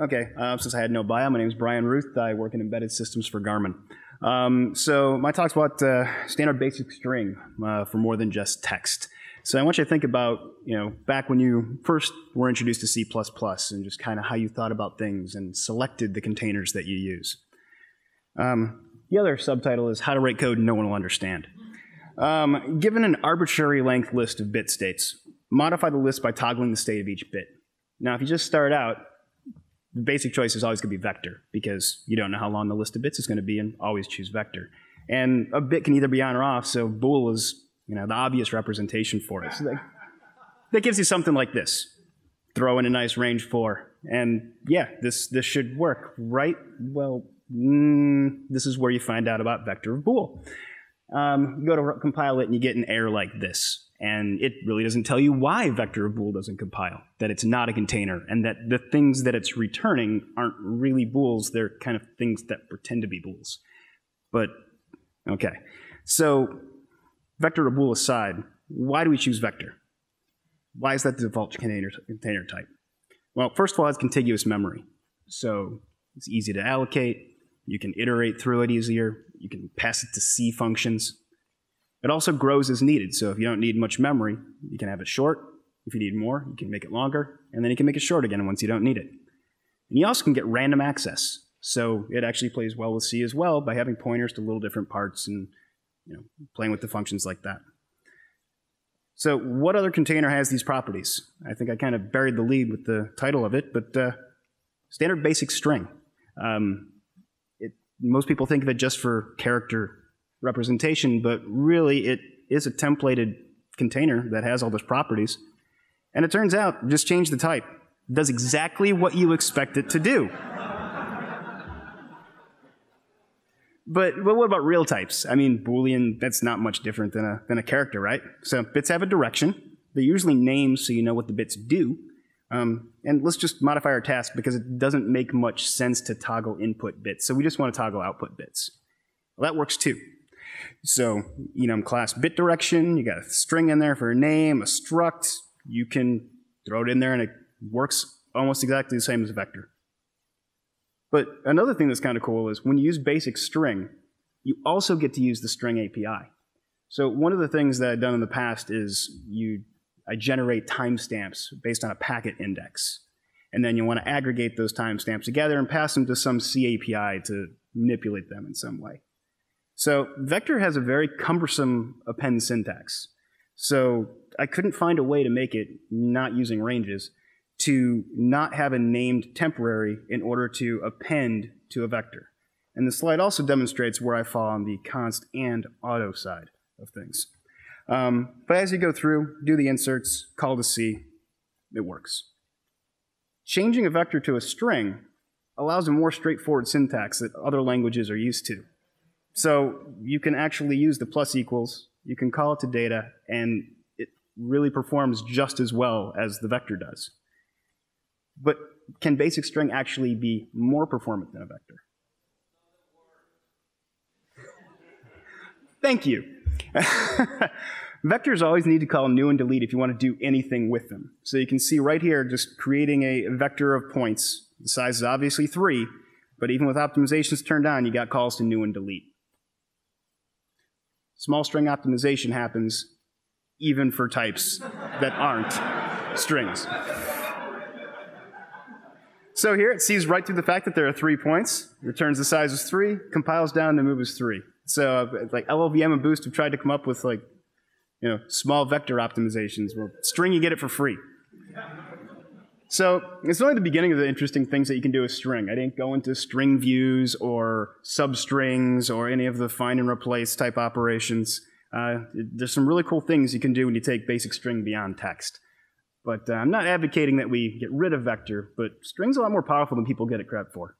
Okay, uh, since I had no bio, my name is Brian Ruth. I work in embedded systems for Garmin. Um, so my talk's about uh, standard basic string uh, for more than just text. So I want you to think about, you know, back when you first were introduced to C++ and just kind of how you thought about things and selected the containers that you use. Um, the other subtitle is How to Write Code No One Will Understand. Um, given an arbitrary length list of bit states, modify the list by toggling the state of each bit. Now, if you just start out, the basic choice is always going to be vector because you don't know how long the list of bits is going to be and always choose vector. And a bit can either be on or off, so bool is you know, the obvious representation for it. So that, that gives you something like this. Throw in a nice range for. And yeah, this, this should work, right? Well, mm, this is where you find out about vector of bool. Um, you go to compile it and you get an error like this and it really doesn't tell you why vector of bool doesn't compile, that it's not a container, and that the things that it's returning aren't really bools, they're kind of things that pretend to be bools. But, okay. So, vector of bool aside, why do we choose vector? Why is that the default container, container type? Well, first of all, it's contiguous memory. So, it's easy to allocate, you can iterate through it easier, you can pass it to C functions, it also grows as needed. So if you don't need much memory, you can have it short. If you need more, you can make it longer, and then you can make it short again once you don't need it. And you also can get random access. So it actually plays well with C as well by having pointers to little different parts and you know, playing with the functions like that. So what other container has these properties? I think I kind of buried the lead with the title of it, but uh, standard basic string. Um, it, most people think of it just for character representation, but really it is a templated container that has all those properties. And it turns out, just change the type. It does exactly what you expect it to do. but, but what about real types? I mean, Boolean, that's not much different than a, than a character, right? So bits have a direction. They're usually named so you know what the bits do. Um, and let's just modify our task because it doesn't make much sense to toggle input bits. So we just want to toggle output bits. Well, that works too. So, enum class bit direction, you got a string in there for a name, a struct, you can throw it in there and it works almost exactly the same as a vector. But another thing that's kind of cool is when you use basic string, you also get to use the string API. So one of the things that I've done in the past is you I generate timestamps based on a packet index. And then you want to aggregate those timestamps together and pass them to some C API to manipulate them in some way. So vector has a very cumbersome append syntax. So I couldn't find a way to make it, not using ranges, to not have a named temporary in order to append to a vector. And the slide also demonstrates where I fall on the const and auto side of things. Um, but as you go through, do the inserts, call to C, it works. Changing a vector to a string allows a more straightforward syntax that other languages are used to. So you can actually use the plus equals, you can call it to data, and it really performs just as well as the vector does. But can basic string actually be more performant than a vector? Thank you. Vectors always need to call new and delete if you want to do anything with them. So you can see right here, just creating a vector of points. The size is obviously three, but even with optimizations turned on, you got calls to new and delete. Small string optimization happens even for types that aren't strings. So here it sees right through the fact that there are three points, returns the size as three, compiles down to move as three. So like LLVM and Boost have tried to come up with like, you know, small vector optimizations. Well, string you get it for free. So it's only the beginning of the interesting things that you can do with string. I didn't go into string views or substrings or any of the find and replace type operations. Uh, there's some really cool things you can do when you take basic string beyond text. But uh, I'm not advocating that we get rid of vector, but string's a lot more powerful than people get it credit for.